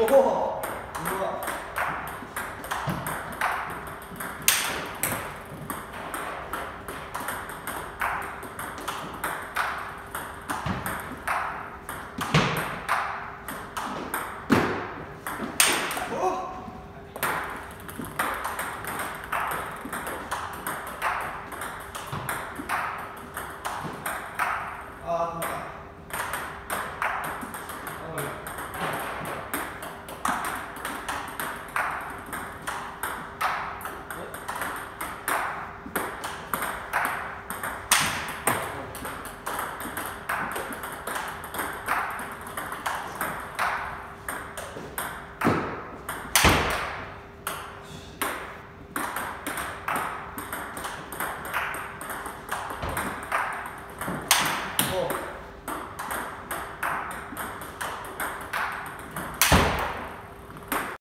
我靠 어.